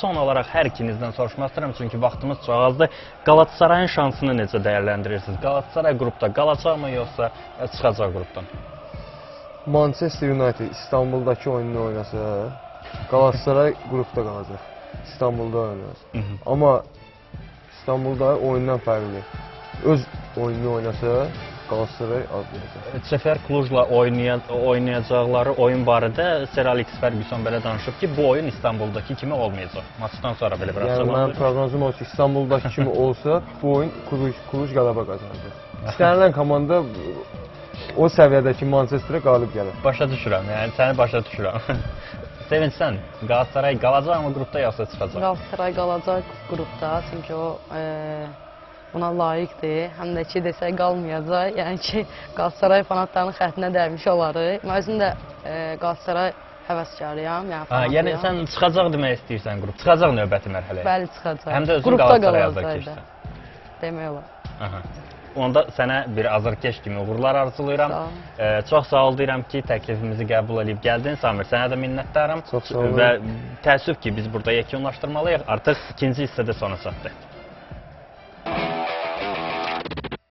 Son olaraq hər ikinizdən soruşmaq istəyirəm çünki vaxtımız çox azdır. Qalatasarayın şansını necə dəyərləndirirsiniz? Qalatasaray qrupda qalacaqmı yoxsa çıxacaq qrupdan? Manchester United İstanbuldakı oyununu oynasa, Galatasaray qrupda qalacaq. İstanbulda -hı. Amma İstanbulda oyundan fərqli. Öz oyununu oynasa, Galatasaray azlayacaq. Sefer Klujla oynaya oynayacaqları oyun barədə Sir Alex Ferguson belə danışıb ki, bu oyun İstanbuldakı kimi olmayacaq. Maçdan sonra belə bir Yəni mənim açıqlama. proqnozum o ki, İstanbuldakı kimi olsa, bu oyun Kluj, Kluj qələbə qazanacaq. İstənilən komanda o səviyyədəki Manchesterə qalib gəlir. Başa düşürəm, yəni səni başa düşürəm. Sevinç sən Qalatasaray qalacaqmı qrupda yoxsa çıxacaq? Qalatasaray qalacaq qrupda, çünki o e, buna layiqdir. Həm də ki, desək qalmayacaq. Yəni ki, Qalatasaray fanatlarının xəttinə dəymiş olarıq. Mən özüm də e, Qalatasaray həvəskarıyam, yəni Ha, yəni sən çıxacaq demək istəyirsən qrup. Çıxacaq növbəti mərhələyə. Bəli, çıxacaq. Həm də özün Qrupda Qalatasaraya qalacaq azarkeşsən. Demək olar. Aha. Onda sənə bir azarkeş kimi uğurlar arzulayıram. Sağ. Ee, çox sağ ol deyirəm ki, təklifimizi qəbul edib gəldin. Samir, sənə də minnətdaram. Çox sağ olun. Və təəssüf ki, biz burada yekunlaşdırmalıyıq. Artıq ikinci hissədə sona çatdıq.